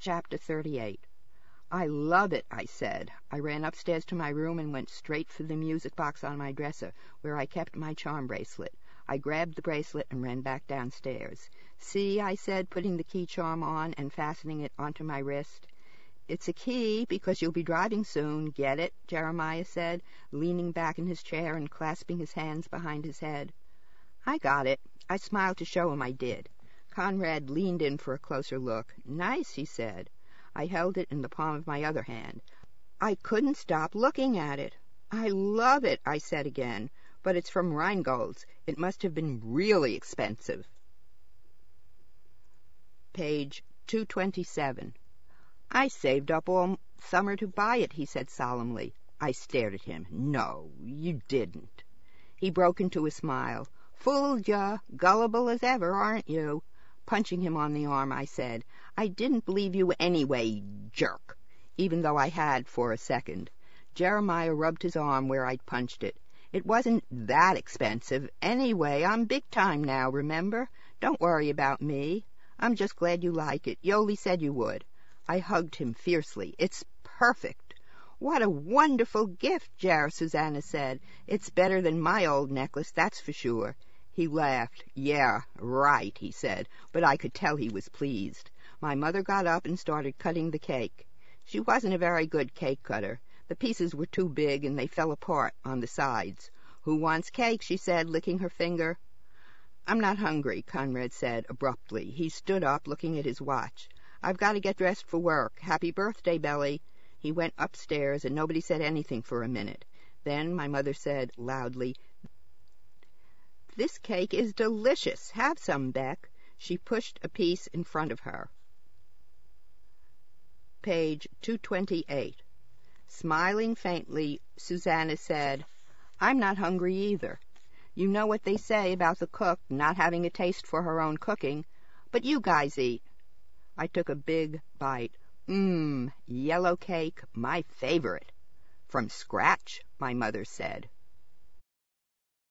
Chapter 38 I love it, I said. I ran upstairs to my room and went straight for the music box on my dresser, where I kept my charm bracelet. I grabbed the bracelet and ran back downstairs. See, I said, putting the key charm on and fastening it onto my wrist. It's a key because you'll be driving soon. Get it? Jeremiah said, leaning back in his chair and clasping his hands behind his head. I got it. I smiled to show him I did. Conrad leaned in for a closer look. Nice, he said. I held it in the palm of my other hand. I couldn't stop looking at it. I love it, I said again, but it's from Rheingold's. It must have been really expensive. Page 227. I saved up all summer to buy it, he said solemnly. I stared at him. No, you didn't. He broke into a smile. Fooled ya, gullible as ever, aren't you? Punching him on the arm, I said, I didn't believe you anyway, jerk, even though I had for a second. Jeremiah rubbed his arm where I'd punched it. It wasn't that expensive. Anyway, I'm big time now, remember? Don't worry about me. I'm just glad you like it. Yoli said you would. I hugged him fiercely. It's perfect. What a wonderful gift, Jar, Susannah said. It's better than my old necklace, that's for sure. He laughed. Yeah, right, he said, but I could tell he was pleased. My mother got up and started cutting the cake. She wasn't a very good cake cutter. The pieces were too big and they fell apart on the sides. Who wants cake? she said, licking her finger. I'm not hungry, Conrad said abruptly. He stood up, looking at his watch. I've got to get dressed for work. Happy birthday, Belly. He went upstairs, and nobody said anything for a minute. Then my mother said loudly, this cake is delicious. Have some, Beck. She pushed a piece in front of her. Page 228. Smiling faintly, Susannah said, I'm not hungry either. You know what they say about the cook not having a taste for her own cooking, but you guys eat. I took a big bite. Mmm, yellow cake, my favorite. From scratch, my mother said.